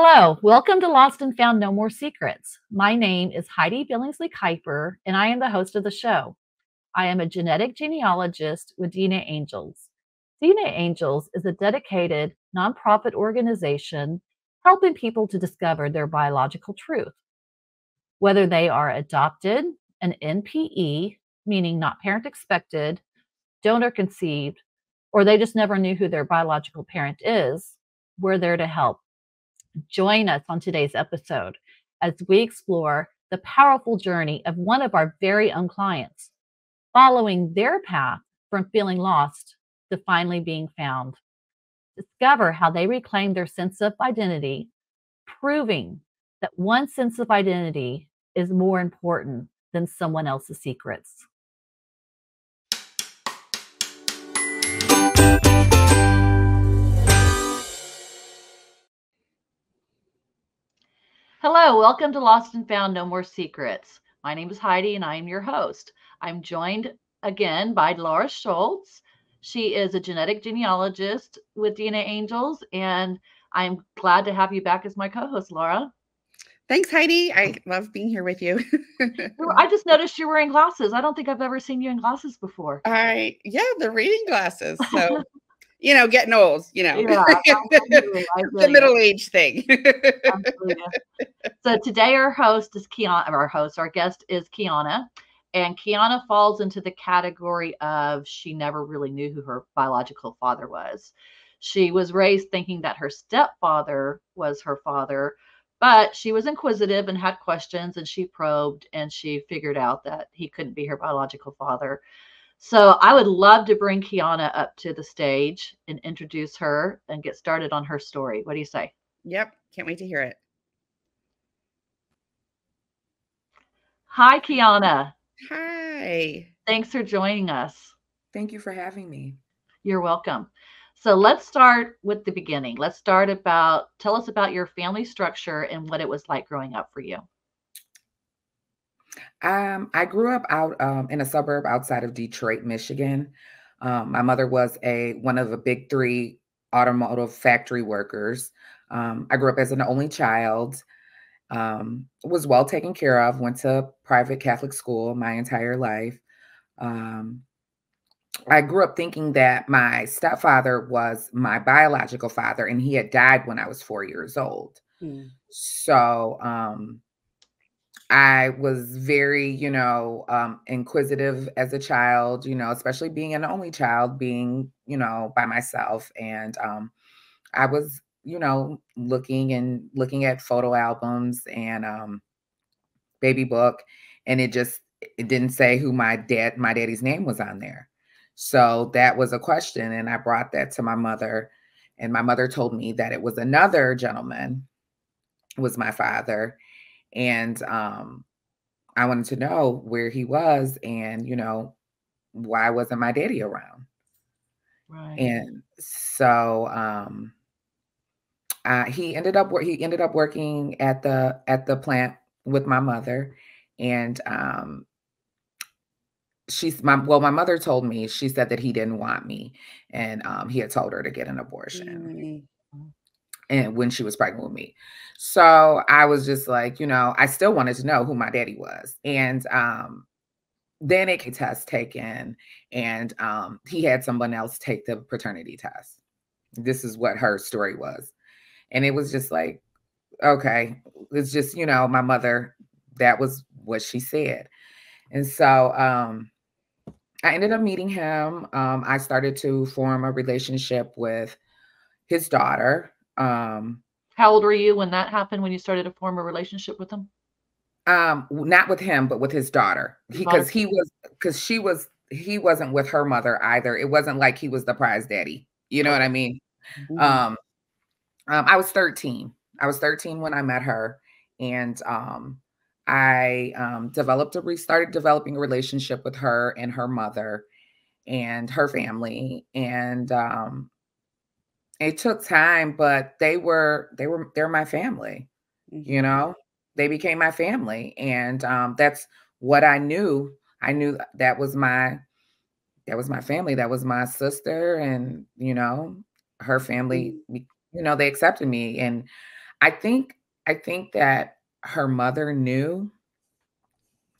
Hello, welcome to Lost and Found No More Secrets. My name is Heidi Billingsley Keuper, and I am the host of the show. I am a genetic genealogist with DNA Angels. DNA Angels is a dedicated nonprofit organization helping people to discover their biological truth. Whether they are adopted, an NPE, meaning not parent expected, donor conceived, or they just never knew who their biological parent is, we're there to help. Join us on today's episode as we explore the powerful journey of one of our very own clients, following their path from feeling lost to finally being found. Discover how they reclaim their sense of identity, proving that one sense of identity is more important than someone else's secrets. Hello, welcome to Lost and Found No More Secrets. My name is Heidi and I am your host. I'm joined again by Lara Schultz. She is a genetic genealogist with DNA Angels, and I'm glad to have you back as my co host, Lara. Thanks, Heidi. I love being here with you. I just noticed you're wearing glasses. I don't think I've ever seen you in glasses before. I, yeah, the reading glasses. So you know, getting old, you know, yeah, the middle age thing. so today our host is Kiana, our host, our guest is Kiana. And Kiana falls into the category of she never really knew who her biological father was. She was raised thinking that her stepfather was her father, but she was inquisitive and had questions and she probed and she figured out that he couldn't be her biological father. So I would love to bring Kiana up to the stage and introduce her and get started on her story. What do you say? Yep. Can't wait to hear it. Hi, Kiana. Hi. Thanks for joining us. Thank you for having me. You're welcome. So let's start with the beginning. Let's start about tell us about your family structure and what it was like growing up for you. Um, I grew up out um, in a suburb outside of Detroit, Michigan. Um, my mother was a one of the big three automotive factory workers. Um, I grew up as an only child. Um, was well taken care of. Went to private Catholic school my entire life. Um, I grew up thinking that my stepfather was my biological father, and he had died when I was four years old. Mm. So um, I was very, you know, um, inquisitive as a child, you know, especially being an only child, being, you know, by myself. And um, I was, you know, looking and looking at photo albums and um, baby book, and it just it didn't say who my dad, my daddy's name was on there. So that was a question, and I brought that to my mother, and my mother told me that it was another gentleman, was my father and um, I wanted to know where he was and, you know, why wasn't my daddy around? Right. And so um, uh, he ended up he ended up working at the at the plant with my mother, and um, she's my well, my mother told me she said that he didn't want me, and um, he had told her to get an abortion. Mm-hmm. And when she was pregnant with me, so I was just like, you know, I still wanted to know who my daddy was. And um, then it test taken, and um, he had someone else take the paternity test. This is what her story was. And it was just like, okay, it's just, you know, my mother, that was what she said. And so um, I ended up meeting him. Um, I started to form a relationship with his daughter. Um, how old were you when that happened? When you started to form a relationship with him? Um, not with him, but with his daughter, because he, he was because she was he wasn't with her mother either. It wasn't like he was the prize daddy. You know what I mean? Mm-hmm. Um, um, I was 13. I was 13 when I met her, and um, I um, developed a restarted developing a relationship with her and her mother and her family, and um, it took time, but they were they were they're my family. Mm-hmm. You know, they became my family, and um, that's what I knew. I knew that was my that was my family. That was my sister, and you know, her family. Mm-hmm. You know, they accepted me, and I think I think that her mother knew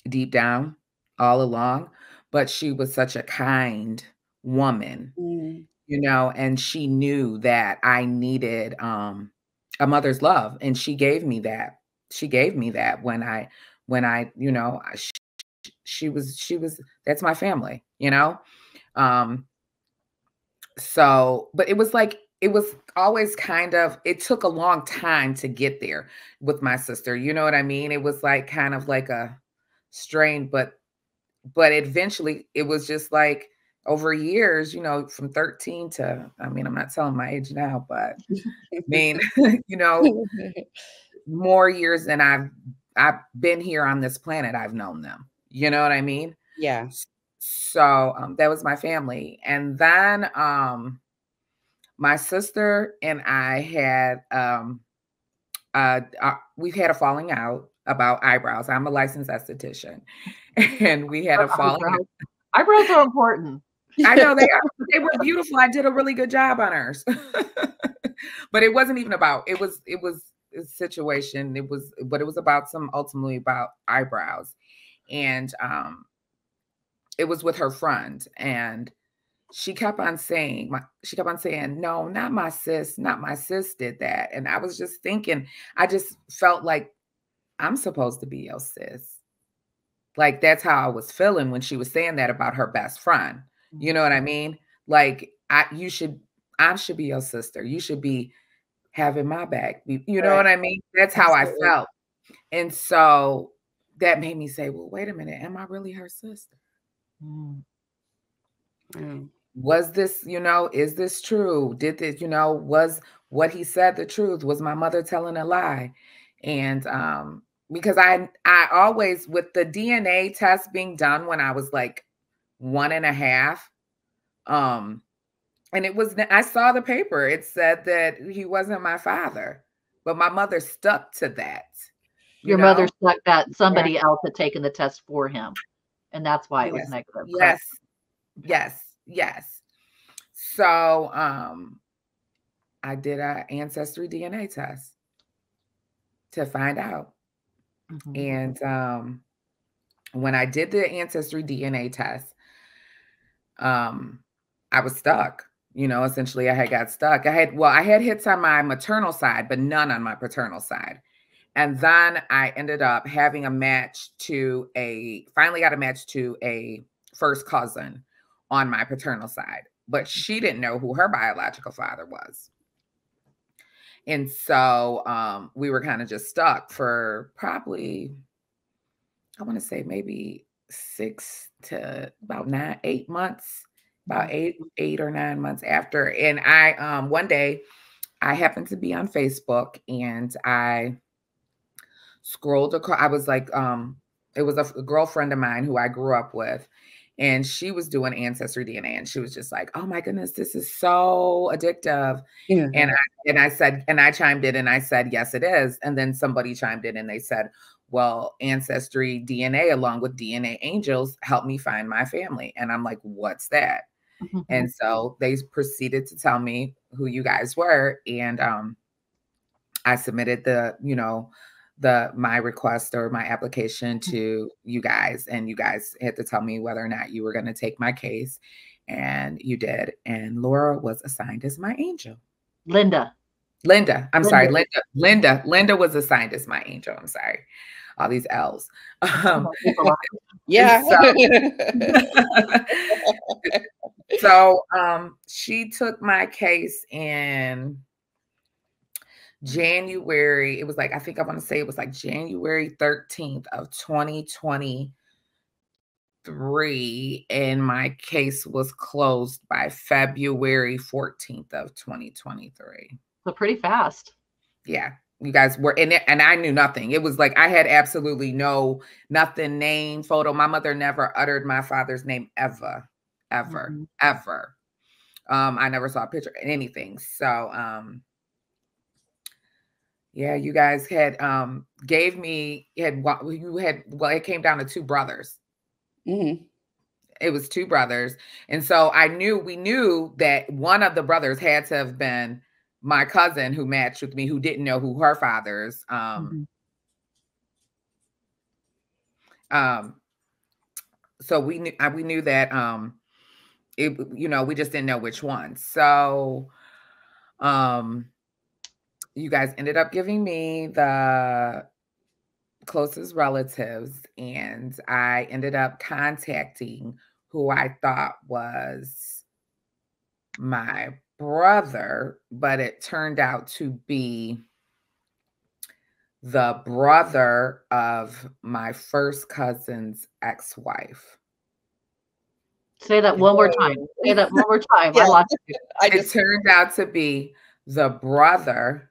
deep down all along, but she was such a kind woman, mm. You know, and she knew that I needed um a mother's love and she gave me that. She gave me that when I when I, you know, she, she was she was that's my family, you know. Um so but it was like it was always kind of it took a long time to get there with my sister you know what i mean it was like kind of like a strain but but eventually it was just like over years you know from 13 to i mean i'm not telling my age now but i mean you know more years than i've i've been here on this planet i've known them you know what i mean yeah so um, that was my family and then um my sister and I had um uh, uh, we've had a falling out about eyebrows. I'm a licensed esthetician, and we had a falling eyebrows. out. Eyebrows are important. I know they are. They were beautiful. I did a really good job on hers, but it wasn't even about. It was. It was a situation. It was, but it was about some ultimately about eyebrows, and um, it was with her friend, and she kept on saying, my, she kept on saying, no, not my sis, not my sis did that. And I was just thinking, I just felt like I'm supposed to be your sis. Like that's how I was feeling when she was saying that about her best friend. You know what I mean? Like I, you should, I should be your sister. You should be having my back. You know right. what I mean? That's how Absolutely. I felt. And so that made me say, well, wait a minute, am I really her sister? Mm. Mm was this, you know, is this true? Did this, you know, was what he said the truth? Was my mother telling a lie? And um, because I I always with the DNA test being done when I was like one and a half, um, and it was I saw the paper. It said that he wasn't my father, but my mother stuck to that. You Your know? mother stuck that somebody yeah. else had taken the test for him, and that's why it yes. was negative. Yes, yes yes. So um I did an ancestry DNA test to find out. Mm-hmm. And um when I did the ancestry DNA test, um I was stuck. You know, essentially I had got stuck. I had well, I had hits on my maternal side, but none on my paternal side. And then I ended up having a match to a finally got a match to a first cousin on my paternal side, but she didn't know who her biological father was. And so um, we were kind of just stuck for probably, I want to say maybe six to about nine, eight months, about eight, eight or nine months after. And I, um, one day, I happened to be on Facebook and I scrolled across. I was like, um, it was a, a girlfriend of mine who I grew up with, and she was doing ancestry DNA and she was just like, "Oh my goodness, this is so addictive." Yeah. And I and I said and I chimed in and I said, "Yes, it is." And then somebody chimed in and they said, "Well, ancestry DNA along with DNA angels helped me find my family." And I'm like, "What's that?" Mm-hmm. And so they proceeded to tell me who you guys were and um I submitted the, you know, the my request or my application mm. to you guys and you guys had to tell me whether or not you were going to take my case and you did and Lara was assigned as my angel. Linda. Linda. I'm Linda. sorry, Linda. Linda. Linda was assigned as my angel. I'm sorry. All these L's. Um, yeah. So, so um, she took my case in January, it was like, I think I want to say it was like January 13th of 2023. And my case was closed by February 14th of 2023. So pretty fast. Yeah. You guys were in it, and I knew nothing. It was like I had absolutely no nothing, name, photo. My mother never uttered my father's name ever, ever, mm-hmm. ever. Um, I never saw a picture, anything. So um, yeah, you guys had um gave me had you had well, it came down to two brothers. Mm-hmm. It was two brothers, and so I knew we knew that one of the brothers had to have been my cousin who matched with me who didn't know who her father's um mm-hmm. um so we knew we knew that um it you know we just didn't know which one so um you guys ended up giving me the closest relatives and i ended up contacting who i thought was my brother, but it turned out to be the brother of my first cousin's ex wife. Say that one more time. Say that one more time. yeah. I lost you. I just- it turned out to be the brother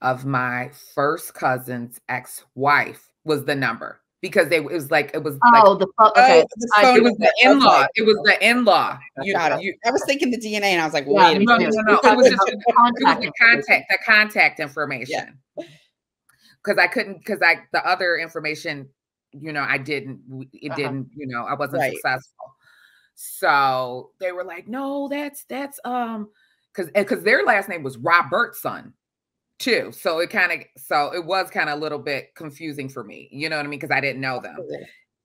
of my first cousin's ex wife, was the number because they it was like it was oh like, the okay oh, the phone, it was the in law it was the in law you. You, I was thinking the DNA and I was like wait yeah, no, no no no. It was just the contact, the contact the contact information. Because I couldn't because I the other information you know I didn't it uh-huh. didn't you know I wasn't right. successful. So they were like no that's that's um because because their last name was Robinson too. So it kind of so it was kind of a little bit confusing for me. You know what I mean? Because I didn't know them.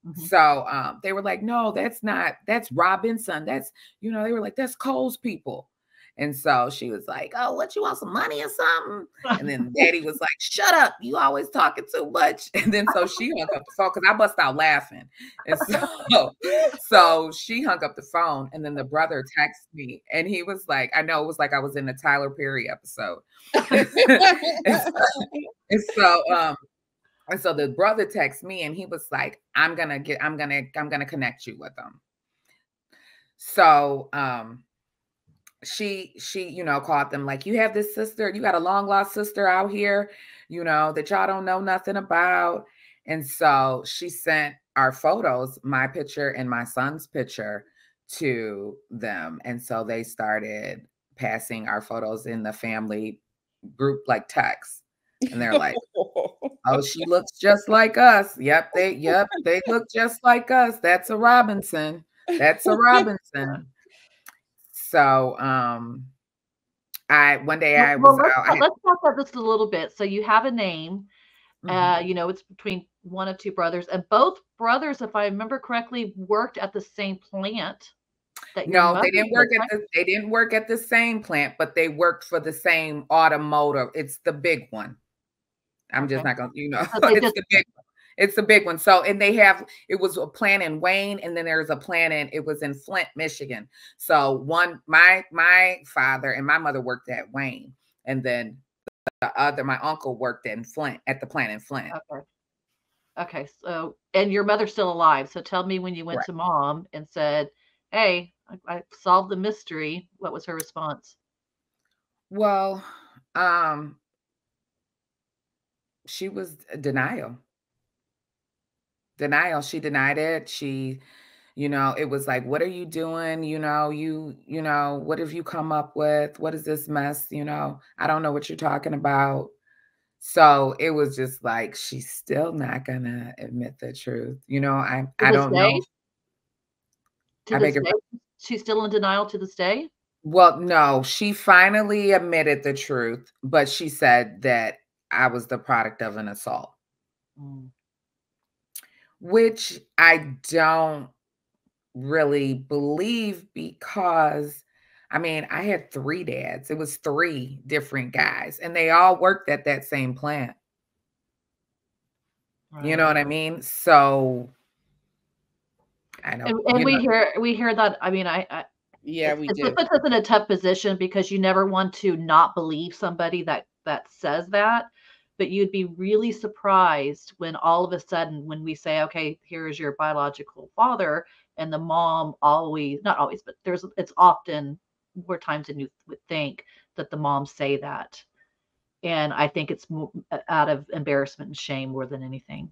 Mm-hmm. So um, they were like, no, that's not that's Robinson. That's you know, they were like, that's Cole's people. And so she was like, Oh, what you want some money or something? And then daddy was like, Shut up, you always talking too much. And then so she hung up the phone because I bust out laughing. And so, so she hung up the phone. And then the brother texted me and he was like, I know it was like I was in a Tyler Perry episode. and, so, and so um and so the brother texted me and he was like, I'm gonna get, I'm gonna, I'm gonna connect you with them. So um she she you know called them like you have this sister you got a long lost sister out here you know that y'all don't know nothing about. And so she sent our photos my picture and my son's picture to them. And so they started passing our photos in the family group like text. And they're like oh she looks just like us. Yep they yep they look just like us. That's a robinson. That's a robinson so um I one day I was well, let's, let's talk about this a little bit. So you have a name, mm-hmm. uh, you know, it's between one of two brothers, and both brothers, if I remember correctly, worked at the same plant. no, they didn't work at the they didn't work at the same plant, but they worked for the same automotive. It's the big one. I'm okay. just not gonna, you know, so it's just, the big one. It's a big one. So, and they have it was a plan in Wayne, and then there's a plan in it was in Flint, Michigan. So one, my my father and my mother worked at Wayne, and then the other, my uncle worked in Flint at the plant in Flint. Okay. Okay. So, and your mother's still alive. So tell me when you went right. to mom and said, "Hey, I, I solved the mystery." What was her response? Well, um, she was denial denial. She denied it. She, you know, it was like, what are you doing? You know, you, you know, what have you come up with? What is this mess? You know, I don't know what you're talking about. So it was just like she's still not gonna admit the truth. You know, I to I don't day? know. To I this day? She's still in denial to this day. Well, no, she finally admitted the truth, but she said that I was the product of an assault. Mm which I don't really believe because I mean, I had three dads. It was three different guys, and they all worked at that same plant. Right. You know what I mean? So I know. And, and we know. hear we hear that. I mean, I, I yeah, we do. It puts us in a tough position because you never want to not believe somebody that that says that but you'd be really surprised when all of a sudden when we say okay here is your biological father and the mom always not always but there's it's often more times than you would think that the moms say that. And i think it's uh, out of embarrassment and shame more than anything.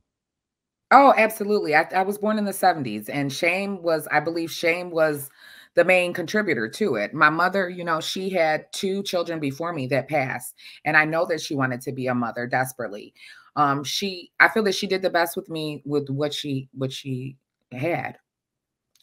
Oh absolutely. I, I was born in the 70s and shame was i believe shame was the main contributor to it. My mother, you know, she had two children before me that passed, and I know that she wanted to be a mother desperately. Um, she, I feel that she did the best with me with what she what she had.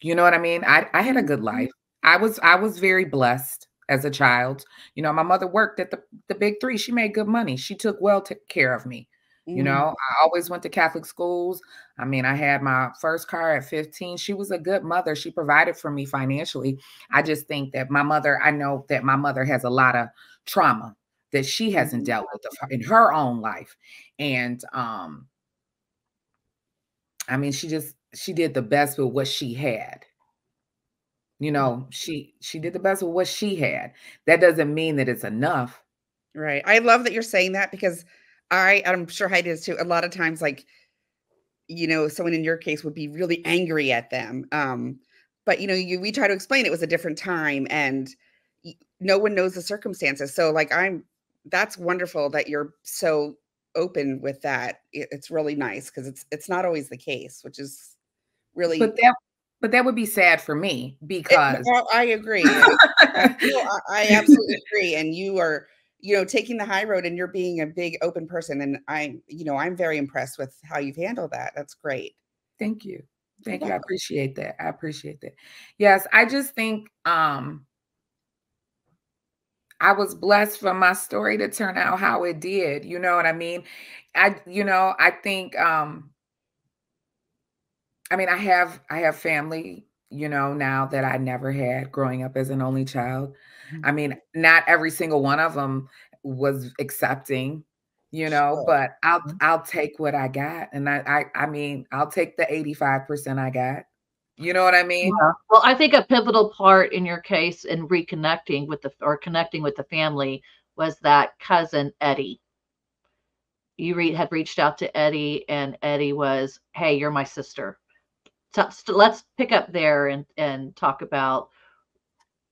You know what I mean? I I had a good mm-hmm. life. I was I was very blessed. as a child. You know, my mother worked at the, the big three. She made good money. She took well care of me. Mm-hmm. You know, I always went to Catholic schools. I mean, I had my first car at 15. She was a good mother. She provided for me financially. I just think that my mother, I know that my mother has a lot of trauma that she hasn't mm-hmm. dealt with in her own life. And um I mean, she just she did the best with what she had. You know, she she did the best with what she had. That doesn't mean that it's enough. Right. I love that you're saying that because I I'm sure Heidi is too. A lot of times, like, you know, someone in your case would be really angry at them. Um, but you know, you we try to explain it was a different time and no one knows the circumstances. So like I'm that's wonderful that you're so open with that. It's really nice because it's it's not always the case, which is really but that but that would be sad for me because it, well, I agree. I, I, I absolutely agree. And you are, you know, taking the high road and you're being a big open person. And I, you know, I'm very impressed with how you've handled that. That's great. Thank you. Thank you. I appreciate that. I appreciate that. Yes, I just think um I was blessed for my story to turn out how it did. You know what I mean? I, you know, I think, um, I mean, I have, I have family, you know, now that I never had growing up as an only child. Mm-hmm. I mean, not every single one of them was accepting, you know, sure. but I'll, mm-hmm. I'll take what I got. And I, I, I mean, I'll take the 85% I got. You know what I mean? Yeah. Well, I think a pivotal part in your case in reconnecting with the or connecting with the family was that cousin Eddie. You re- had reached out to Eddie, and Eddie was, "Hey, you're my sister." So, so let's pick up there and and talk about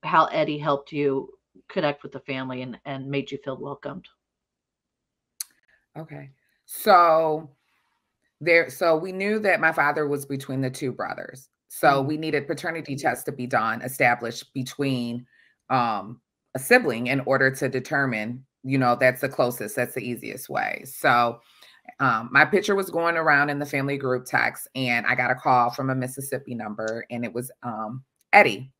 how Eddie helped you connect with the family and and made you feel welcomed. Okay, so there, so we knew that my father was between the two brothers so mm-hmm. we needed paternity tests to be done, established between um, a sibling in order to determine, you know, that's the closest, that's the easiest way. So um, my picture was going around in the family group text, and I got a call from a Mississippi number, and it was um, Eddie.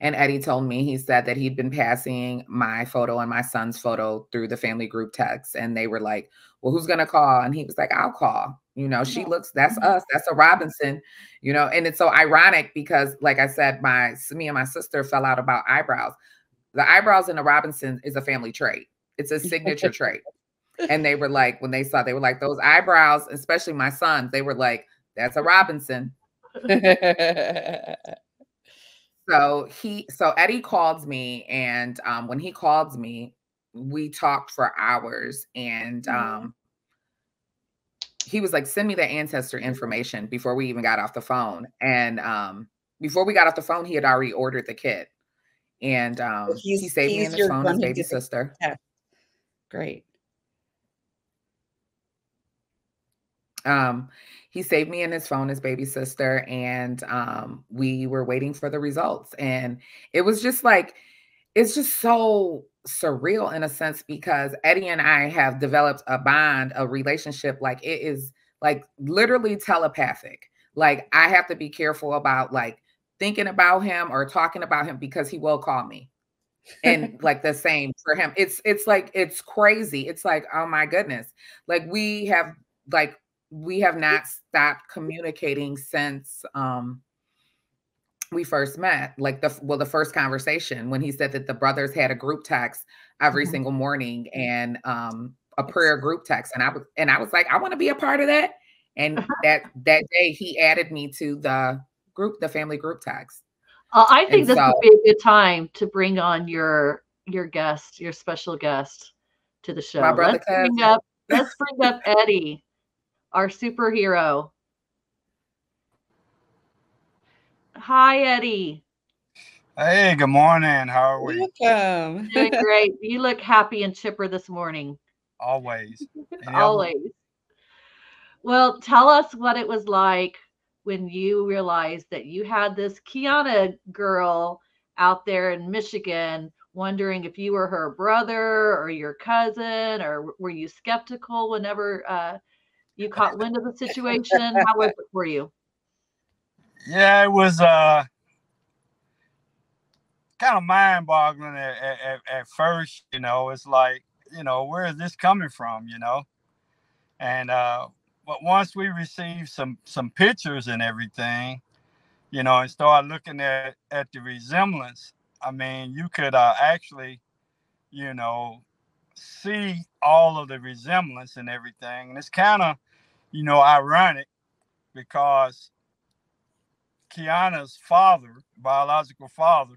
And Eddie told me, he said that he'd been passing my photo and my son's photo through the family group text. And they were like, Well, who's going to call? And he was like, I'll call. You know, she looks, that's mm-hmm. us, that's a Robinson, you know, and it's so ironic because, like I said, my me and my sister fell out about eyebrows. The eyebrows in a Robinson is a family trait, it's a signature trait. And they were like, when they saw, they were like, those eyebrows, especially my sons, they were like, that's a Robinson. so he, so Eddie called me, and um, when he called me, we talked for hours, and mm-hmm. um, he was like, send me the Ancestry information before we even got off the phone. And um, before we got off the phone, he had already ordered the kit. And um, he saved me in his phone, his baby sister. Great. Um, he saved me in his phone, his baby sister, and um, we were waiting for the results. And it was just like, it's just so surreal in a sense because Eddie and I have developed a bond, a relationship like it is like literally telepathic. Like I have to be careful about like thinking about him or talking about him because he will call me. and like the same for him. It's it's like it's crazy. It's like oh my goodness. Like we have like we have not stopped communicating since um we first met like the well the first conversation when he said that the brothers had a group text every mm-hmm. single morning and um a prayer group text and i was and i was like i want to be a part of that and uh-huh. that that day he added me to the group the family group text. Uh, i think and this so, would be a good time to bring on your your guest your special guest to the show. let's bring up let's bring up eddie our superhero Hi, Eddie. Hey, good morning. How are we? Welcome. Doing great. You look happy and chipper this morning. Always. Always. Well, tell us what it was like when you realized that you had this Kiana girl out there in Michigan wondering if you were her brother or your cousin, or were you skeptical whenever uh, you caught wind of the situation? How was it for you? Yeah, it was uh kind of mind boggling at, at, at first, you know, it's like, you know, where is this coming from, you know? And uh, but once we received some some pictures and everything, you know, and start looking at at the resemblance, I mean, you could uh, actually, you know, see all of the resemblance and everything. And it's kind of, you know, ironic because Kiana's father, biological father,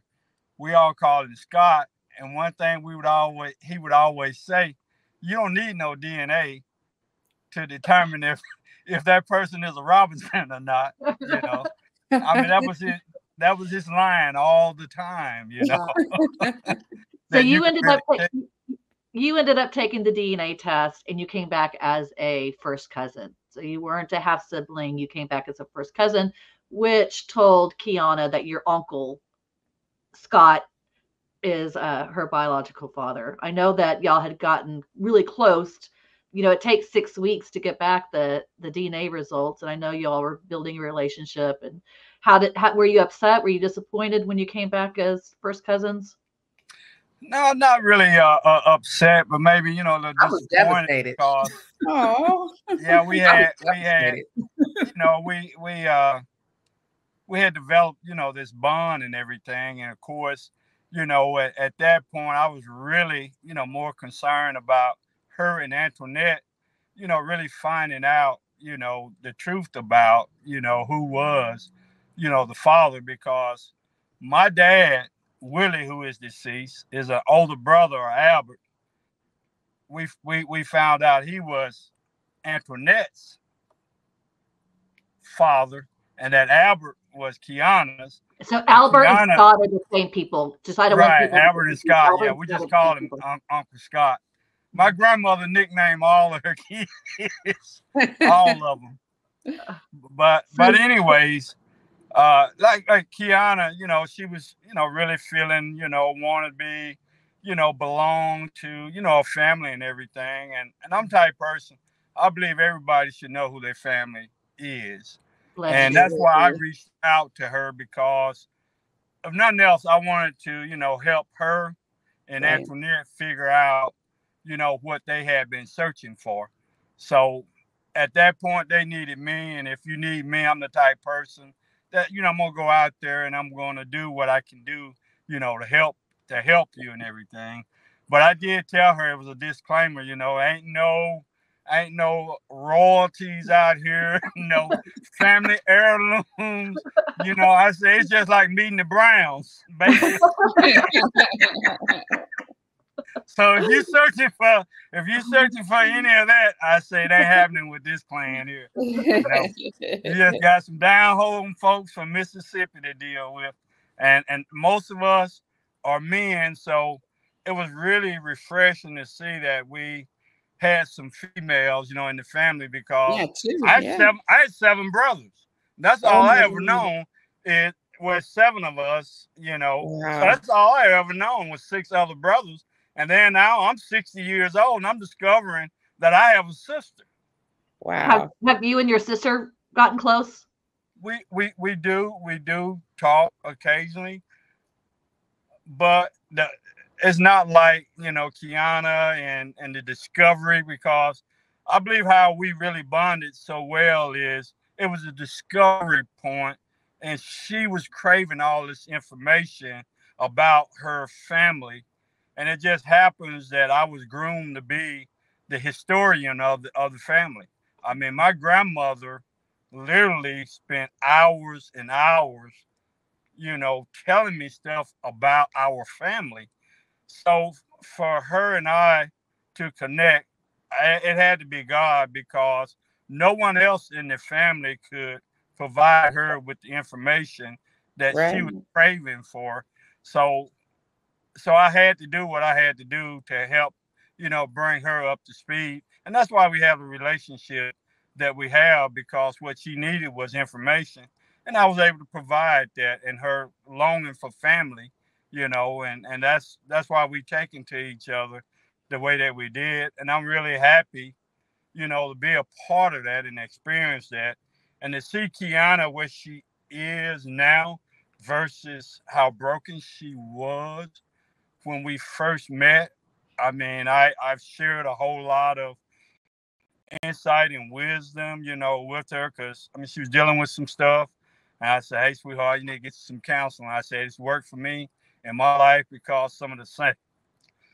we all call him Scott. And one thing we would always he would always say, you don't need no DNA to determine if if that person is a Robinson or not. You know, I mean that was his that was his line all the time. You know. so you, you ended up you ended up taking the DNA test and you came back as a first cousin. So you weren't a half sibling, you came back as a first cousin, which told Kiana that your uncle Scott is uh, her biological father. I know that y'all had gotten really close. You know, it takes six weeks to get back the the DNA results, and I know y'all were building a relationship. And how did how, were you upset? Were you disappointed when you came back as first cousins? No, not really uh, uh, upset, but maybe you know the I was devastated. Because, oh, yeah, we had we had you know we we uh we had developed you know this bond and everything, and of course, you know at, at that point I was really you know more concerned about her and Antoinette, you know, really finding out you know the truth about you know who was you know the father because my dad Willie, who is deceased, is an older brother of Albert. We, we, we found out he was Antoinette's father and that Albert was Kiana's. So Albert Kiana, and Scott are the same people. Just I don't right, want Albert and Scott. Albert yeah, we just called him un- Uncle Scott. My grandmother nicknamed all of her kids, all of them. But but anyways, uh, like like Kiana, you know, she was, you know, really feeling, you know, want to be, you know, belong to, you know, a family and everything. And and I'm type person. I believe everybody should know who their family is. Bless and that's why I reached out to her because if nothing else, I wanted to, you know, help her and right. Antoinette figure out, you know, what they had been searching for. So at that point, they needed me. And if you need me, I'm the type person that you know I'm gonna go out there and I'm gonna do what I can do, you know, to help to help you and everything. But I did tell her it was a disclaimer, you know, ain't no ain't no royalties out here, no family heirlooms. You know, I say it's just like meeting the Browns, so if you're searching for if you're searching for any of that, I say that happening with this clan here. You, know, you just got some down home folks from Mississippi to deal with, and and most of us are men, so it was really refreshing to see that we had some females, you know, in the family because yeah, too, I had yeah. seven I had seven brothers. That's oh all oh, I ever known. It was seven of us, you know. Wow. So that's all I ever known was six other brothers. And then now I'm 60 years old and I'm discovering that I have a sister. Wow. Have, have you and your sister gotten close? We we we do we do talk occasionally, but the, it's not like you know Kiana and and the discovery because I believe how we really bonded so well is it was a discovery point, and she was craving all this information about her family and it just happens that I was groomed to be the historian of the of the family. I mean, my grandmother literally spent hours and hours, you know, telling me stuff about our family. So for her and I to connect, it had to be God because no one else in the family could provide her with the information that right. she was craving for. So so I had to do what I had to do to help, you know, bring her up to speed. And that's why we have a relationship that we have because what she needed was information. And I was able to provide that and her longing for family, you know, and, and that's that's why we taken to each other the way that we did. And I'm really happy, you know, to be a part of that and experience that. And to see Kiana where she is now, versus how broken she was when we first met. I mean, I, I've shared a whole lot of insight and wisdom, you know, with her because I mean she was dealing with some stuff. And I said, Hey sweetheart, you need to get some counseling. I said it's worked for me in my life because some of the same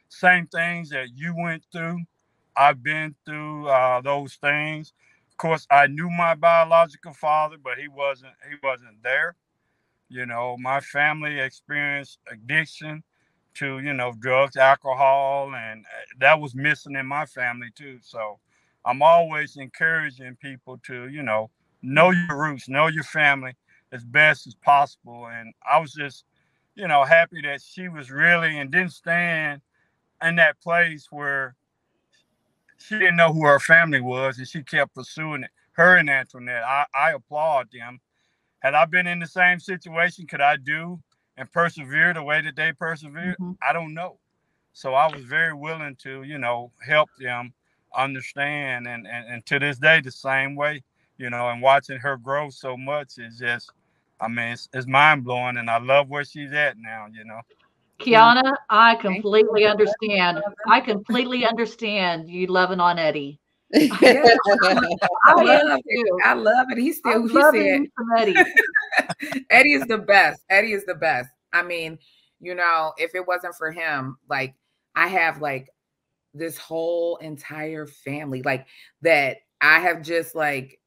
same things that you went through, I've been through uh, those things. Of course, I knew my biological father, but he wasn't he wasn't there. You know, my family experienced addiction to, you know, drugs, alcohol, and uh, that was missing in my family too. So I'm always encouraging people to, you know, know your roots, know your family as best as possible. And I was just, you know, happy that she was really and didn't stand in that place where she didn't know who her family was and she kept pursuing it. Her and Antoinette, I, I applaud them. Had I been in the same situation, could I do and persevere the way that they persevered? Mm-hmm. I don't know. So I was very willing to, you know, help them understand and, and, and to this day the same way, you know, and watching her grow so much is just I mean it's, it's mind blowing and I love where she's at now, you know. Kiana, I completely understand. I completely understand you loving on Eddie. Yeah. I, love it. I love it. He's still he said Eddie. Eddie is the best. Eddie is the best. I mean, you know, if it wasn't for him, like I have like this whole entire family, like that I have just like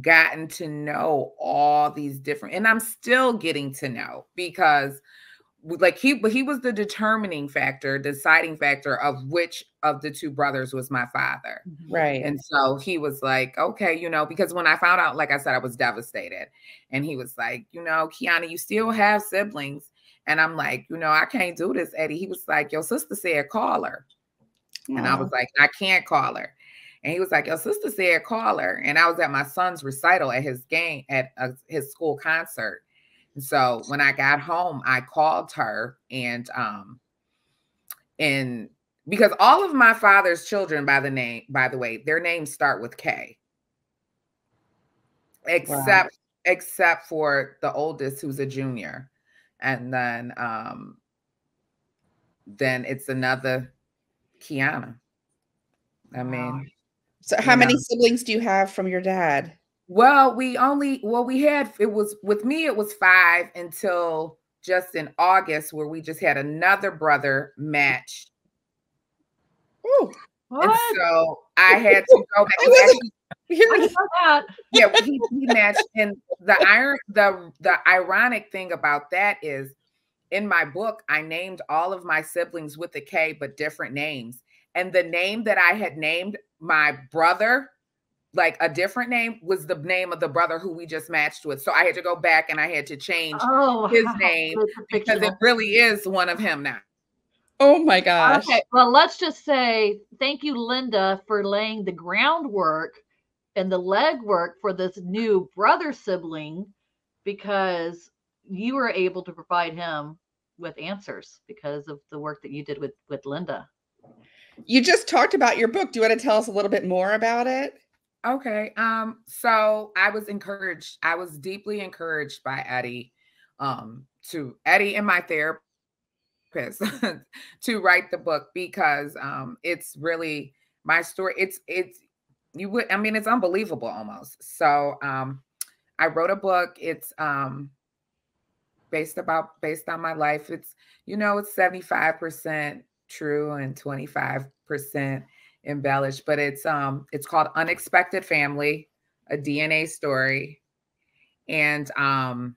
gotten to know all these different, and I'm still getting to know because like he but he was the determining factor deciding factor of which of the two brothers was my father. Mm-hmm. right. And so he was like okay you know because when i found out like i said i was devastated. And he was like you know kiana you still have siblings. And i'm like you know i can't do this eddie. He was like your sister said call her. Aww. and i was like i can't call her and he was like your sister said call her and i was at my son's recital at his game at uh, his school concert And so when I got home, I called her and um and because all of my father's children by the name by the way, their names start with K. Except wow. except for the oldest who's a junior. And then um then it's another Kiana. I mean, so how many know. siblings do you have from your dad? Well, we only well we had it was with me it was five until just in August where we just had another brother match. Ooh, what? And so I had to go back. yeah, he, he matched. And the iron the the ironic thing about that is in my book, I named all of my siblings with a K, but different names. And the name that I had named my brother like a different name was the name of the brother who we just matched with. So I had to go back and I had to change oh, his name because it really is one of him now. Oh my gosh. Okay. Well, let's just say thank you, Linda, for laying the groundwork and the legwork for this new brother sibling because you were able to provide him with answers because of the work that you did with with Linda. You just talked about your book. Do you want to tell us a little bit more about it? Okay. Um, so I was encouraged, I was deeply encouraged by Eddie, um, to Eddie and my therapist to write the book because um it's really my story. It's it's you would I mean it's unbelievable almost. So um I wrote a book. It's um based about based on my life. It's you know, it's 75% true and 25% embellished, but it's um it's called Unexpected Family, a DNA story. And um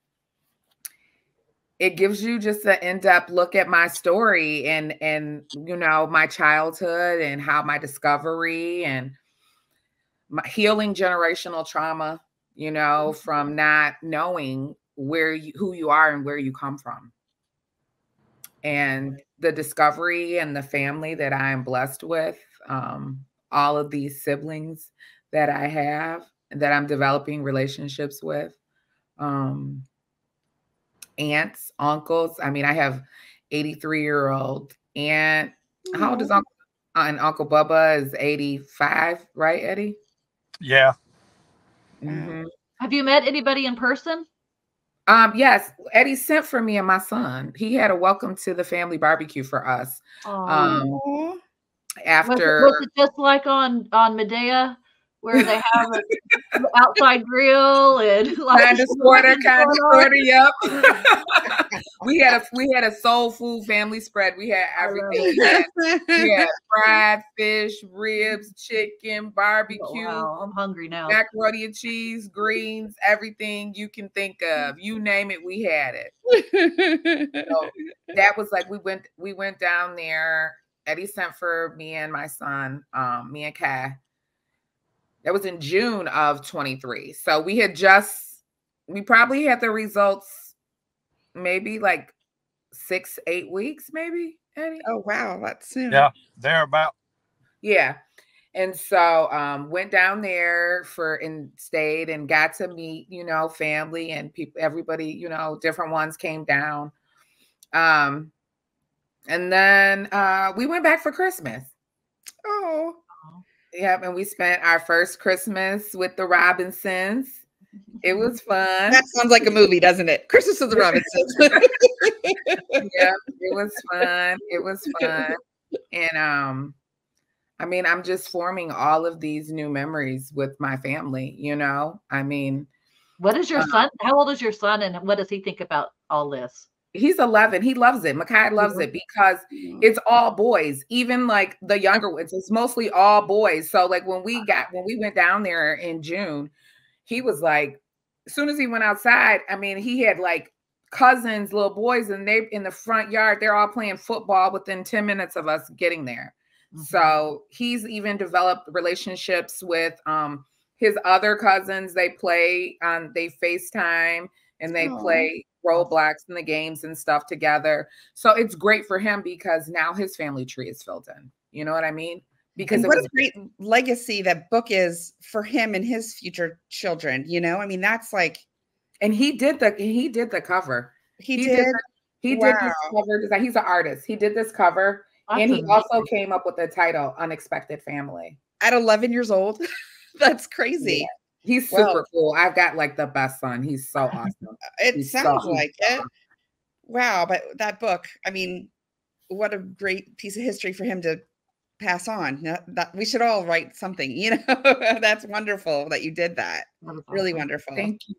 it gives you just an in-depth look at my story and and you know my childhood and how my discovery and my healing generational trauma you know mm-hmm. from not knowing where you who you are and where you come from and the discovery and the family that i am blessed with um, all of these siblings that I have that I'm developing relationships with. Um, aunts, uncles. I mean, I have 83 year old aunt. How old is Uncle? And Uncle Bubba is 85, right, Eddie? Yeah. Mm-hmm. Have you met anybody in person? Um, yes, Eddie sent for me and my son. He had a welcome to the family barbecue for us. Um, after was, it, was it just like on on Madea, where they have an outside grill and like kind of sorta, kind of going yep. we had a we had a soul food family spread. We had everything. We had, we had fried fish, ribs, chicken, Oh, barbecue, wow, I'm hungry now. macaroni and cheese, greens, everything you can think of. You name it, we had it. So that was like we went we went down there. Eddie sent for me and my son, um, me and Kai. That was in June of 23. So we had just we probably had the results maybe like six, eight weeks, maybe, Eddie. oh wow, that's soon. Yeah. They're about Yeah. And so um went down there for and stayed and got to meet, you know, family and people everybody, you know, different ones came down. Um and then uh we went back for Christmas. Oh, Yep, and we spent our first Christmas with the Robinsons. It was fun. that sounds like a movie, doesn't it? Christmas of the Robinsons. yeah, it was fun. It was fun. And um I mean, I'm just forming all of these new memories with my family, you know? I mean, What is your Uh, son? How old is your son, and what does he think about all this? He's 11. He loves it. Makai loves it because it's all boys, even like the younger ones. It's mostly all boys. So like when we got when we went down there in June, he was like, as soon as he went outside, I mean, he had like cousins, little boys, and they in the front yard, they're all playing football within 10 minutes of us getting there. Mm-hmm. So he's even developed relationships with um his other cousins. They play on they FaceTime and they Aw. play Roblox and the games and stuff together. So it's great for him because now his family tree is filled in. You know what I mean? Because what was a great legacy that book is for him and his future children. You know, I mean, that's like and he did the he did the cover. he, He did. did He did this Wow. cover design. He's an artist. He did this cover That's and he also came up with the title Unexpected Family. at 11 years old. that's crazy. He's Wow. super cool. I've got like the best son. He's so awesome. It He's so sounds like it. Wow, but that book, I mean, what a great piece of history for him to pass on. That, that- we should all write something, you know. that's wonderful that you did that. That was Really wonderful. Thank you.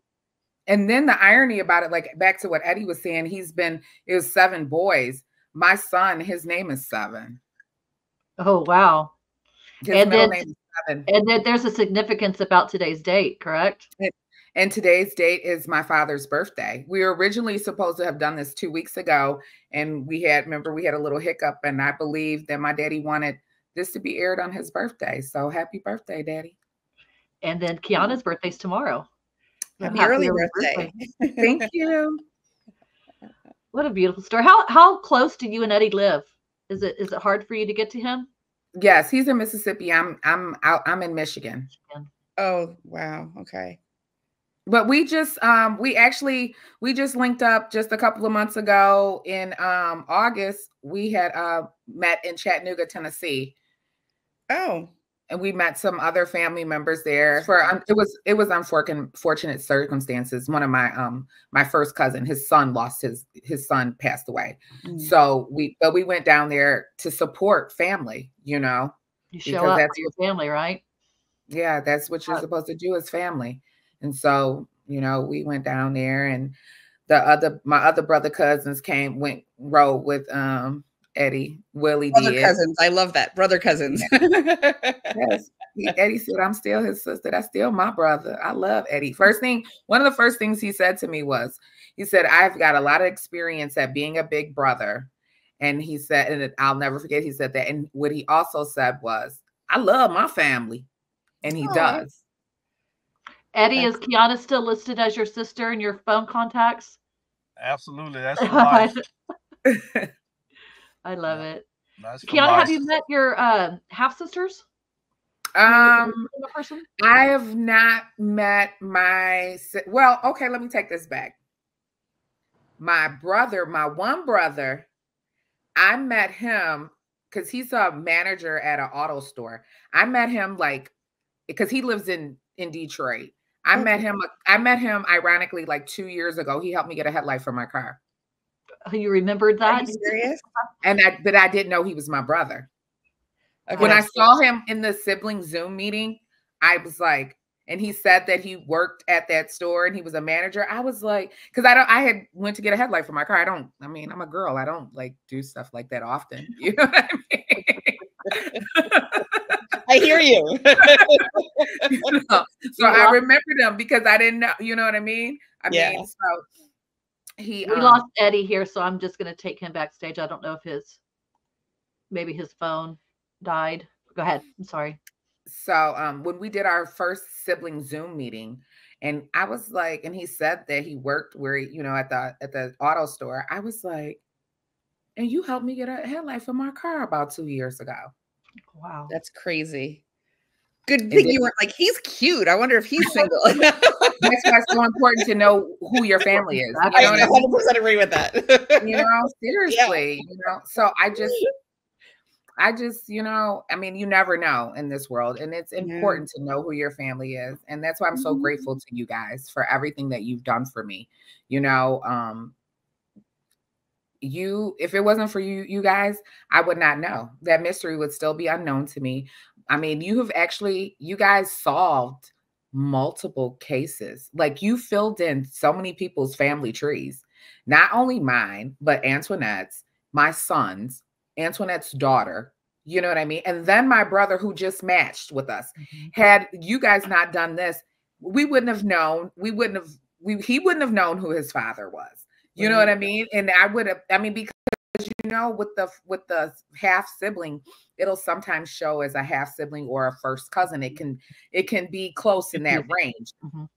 And then the irony about it, like back to what Eddie was saying, he's been it was seven boys. My son, his name is seven. Oh wow! His And middle then- name is seven. And then there's a significance about today's date, correct? And today's date is my father's birthday. We were originally supposed to have done this two weeks ago, and we had remember we had a little hiccup, and I believe that my daddy wanted this to be aired on his birthday. So happy birthday, Daddy! And then Kiana's birthday's tomorrow. Happy Happy early early birthday. Thank you. What a beautiful story. How how close do you and Eddie live? Is it is it hard for you to get to him? Yes, he's in Mississippi. I'm I'm out. I'm in Michigan. Oh, wow. Okay. but we just um we actually we just linked up just a couple of months ago in um august we had uh met in chattanooga tennessee Oh, and we met some other family members there for um, it was it was unfortunate circumstances one of my um my first cousin his son lost his his son passed away mm. so we but we went down there to support family you know You show Because up that's your family, right? yeah that's what you're Uh, supposed to do as family and so you know we went down there and the other my other brother cousins came went rode with um eddie willie brother did cousins. I love that. Brother cousins. yes eddie said i'm still his sister that's still my brother i love eddie first thing one of the first things he said to me was he said i've got a lot of experience at being a big brother and he said and i'll never forget he said that and what he also said was i love my family and he Aw. does Eddie, is Kiana still listed as your sister in your phone contacts? absolutely that's for life. I love it. That's Kiana, have you met your uh, half sisters? um person? I have not met my well, okay, let me take this back. My brother, my one brother, I met him because he's a manager at an auto store. I met him like because he lives in in Detroit. I met him. I met him ironically like two years ago. He helped me get a headlight for my car. You remembered Are that? you serious? And I but I didn't know he was my brother. Okay, when I saw him in the sibling Zoom meeting, I was like, and he said that he worked at that store and he was a manager. I was like, because I don't, I had went to get a headlight for my car. I don't, I mean, I'm a girl. I don't like do stuff like that often. You know what I mean? I hear you. You know? So I lost- remembered him because I didn't know, you know what I mean? I Yeah. mean, so he We um, lost Eddie here, so I'm just going to take him backstage. I don't know if his maybe his phone died. Go ahead. I'm sorry. so um when we did our first sibling zoom meeting and i was like and he said that he worked where you know at the at the auto store i was like and you helped me get a headlight for my car about two years ago Wow. That's crazy. Good thing you weren't like, he's cute. I wonder if he's single. that's why it's so important to know who your family is you I know I mean? 100% agree with that. you know seriously you know so i just i just you know i mean you never know in this world and it's Yeah. important to know who your family is and that's why i'm so Mhm. grateful to you guys for everything that you've done for me you know um you if it wasn't for you you guys i would not know that mystery would still be unknown to me i mean you have actually you guys solved multiple cases like you filled in so many people's family trees not only mine but antoinette's my son's antoinette's daughter you know what i mean and then my brother who just matched with us Mhm. had you guys not done this we wouldn't have known we wouldn't have we he wouldn't have known who his father was you know what I mean? And I would have, I mean, because you know, with the with the half sibling, it'll sometimes show as a half sibling or a first cousin. It can it can be close in that range. Mhm.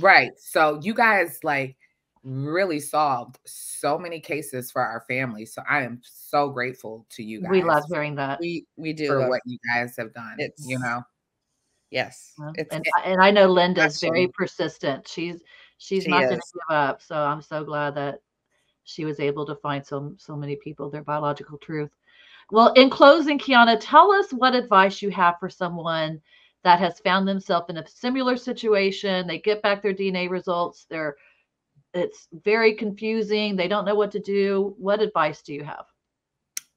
Right. So you guys like really solved so many cases for our family. So I am so grateful to you guys We love hearing that. we we do for love- what you guys have done. It's you know. yes. It's and, I- and I know Linda's very persistent. She's she's She not going to give up. So I'm so glad that she was able to find so so many people their biological truth. Well, in closing, Kiana, tell us what advice you have for someone that has found themselves in a similar situation. They get back their DNA results. They're it's very confusing. They don't know what to do. What advice do you have?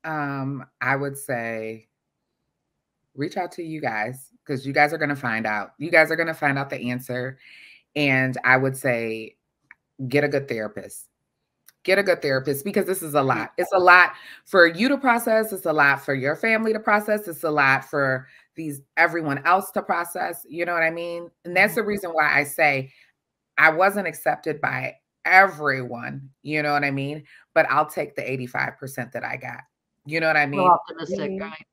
Um, I would say reach out to you guys because you guys are going to find out. You guys are going to find out the answer. And I would say get a good therapist. Get a good therapist because this is a lot. It's a lot for you to process. It's a lot for your family to process. It's a lot for these everyone else to process. You know what I mean? And that's the reason why I say I wasn't accepted by everyone. You know what I mean? But I'll take the 85% that I got. You know what I mean? Real optimistic, Mhm. right?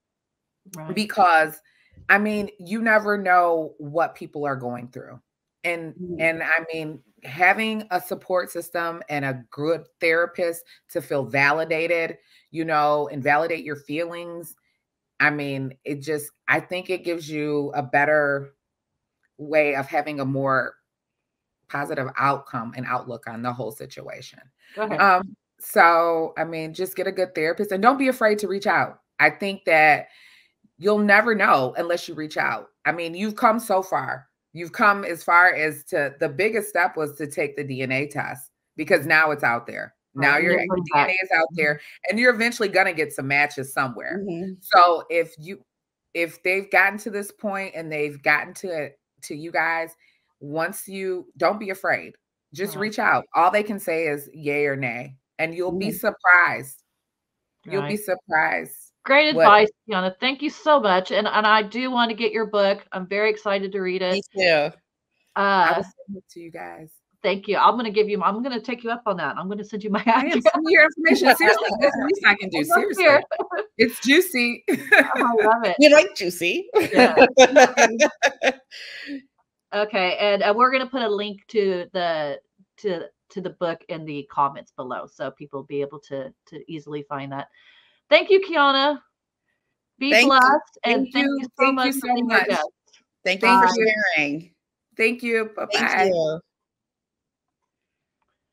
Right. because I mean, you never know what people are going through. And Mhm. and I mean, having a support system and a good therapist to feel validated, you know, and validate your feelings. I mean, it just I think it gives you a better way of having a more positive outcome and outlook on the whole situation. Um, so I mean, just get a good therapist and don't be afraid to reach out. I think that you'll never know unless you reach out. I mean, you've come so far. You've come as far as to the biggest step was to take the DNA test because now it's out there. Now your you're going back. DNA is out there and you're eventually gonna get some matches somewhere. Mhm. So if you if they've gotten to this point and they've gotten to to you guys, once you don't be afraid, just Right. reach out. All they can say is yay or nay, and you'll be Mhm. surprised. You'll be surprised. Great what- advice, Kiana. Thank you so much. And and I do want to get your book. I'm very excited to read Me it. too. I Uh, will send it to you guys. thank you. I'm going to give you. I'm going to take you up on that. I'm going to send you my I am address. sending you your information. Seriously, that's the least I can do. Look Seriously, here. it's juicy. I love it. You like juicy. Yeah. Okay, and uh, we're going to put a link to the to to the book in the comments below, so people will be able to to easily find that. Thank you, Kiana. Be Thank you. blessed, and Thank thank you. you so Thank much you so much. guest. Thank you Thank for sharing. Thank you. Bye Thank bye. you.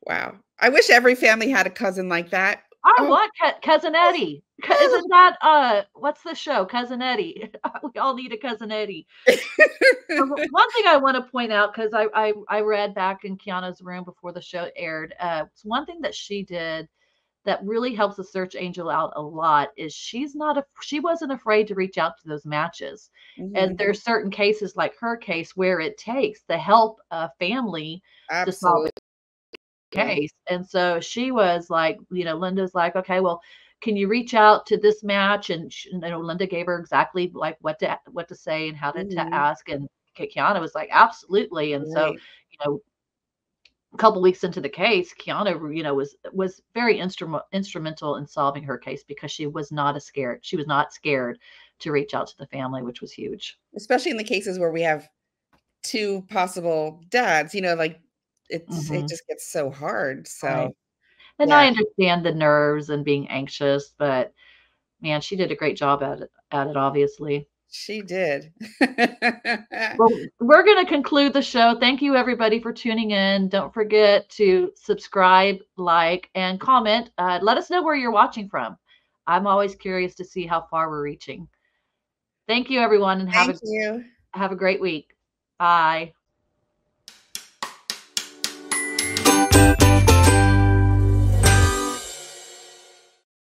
Wow. I wish every family had a cousin like that. I Oh. want Co- cousin Eddie. Isn't that uh what's the show? Cousin Eddie. we all need a cousin Eddie. So One thing I want to point out because I, I I read back in Kiana's room before the show aired. Uh, it's one thing that she did that really helps the search angel out a lot is she's not a she wasn't afraid to reach out to those matches. Mhm. And there's certain cases like her case where it takes the help of family to solve absolutely. the case. And so she was like, you know, Linda's like, okay, well, can you reach out to this match? And sh- you know, Linda gave her exactly like what to what to say and how to, Mhm. to ask. And Ki- Kiana was like, absolutely. And so, you know, a couple weeks into the case, Kiana, you know, was was very instrument instrumental in solving her case because she was not a scared. She was not scared to reach out to the family, which was huge. especially in the cases where we have two possible dads, you know, like it's Mhm. it just gets so hard. So Right. And I understand the nerves and being anxious, but man, she did a great job at it. At it, obviously. She did. Well, we're going to conclude the show. Thank you, everybody, for tuning in. Don't forget to subscribe, like, and comment. Uh, let us know where you're watching from. I'm always curious to see how far we're reaching. Thank you, everyone, and have Thank a you. have a great week. Bye.